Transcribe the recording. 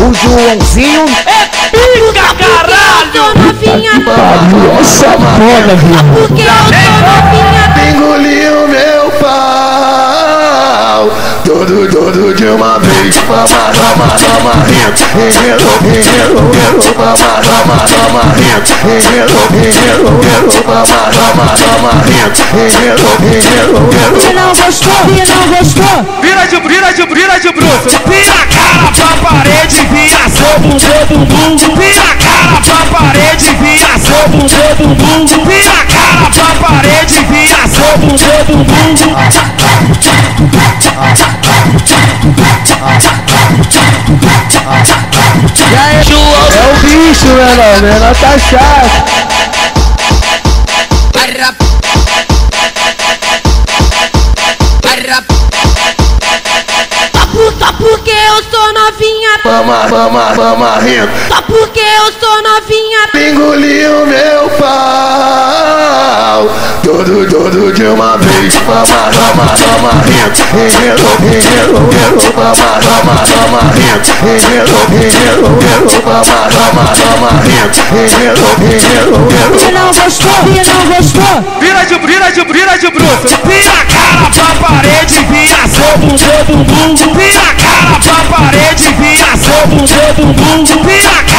O Joãozinho é pica, caralho! novinha, Nossa, foda, viu? porque eu sou Todo, todo de uma vez Mama, mama, mama, rento Enrelo, enrelo, enrelo Mama, mama, mama, rento Enrelo, enrelo, enrelo Mama, mama, mama, rento Enrelo, enrelo, enrelo E não gostou? E não gostou? Vira de, vira de, vira de bruxo. Vira a cara pra parede, vira seu bundê bumbum. Vira a cara pra parede, vira seu bundê bumbum. Vira a cara pra parede, vira seu bundê bumbum. Bicho, menor, menor tá chato. Arrap. Arrap. Só, por, só porque eu sou novinha. Mama, mama, mama, rento Só porque eu sou novinha. Engoliu Todo de uma vez Mama, mama, mama, rento Enrelo, enrelo, enrelo Mama, mama, mama, rento Enrelo, enrelo, enrelo Mama, mama, mama, rento Enrelo, enrelo, E enrelo não gostou? E não gostou? Vira de, vira de, vira de bruxo. Vira a cara pra parede, vira seu bundê bumbum. Vira a cara pra parede, vira seu bundê bumbum. Vira a cara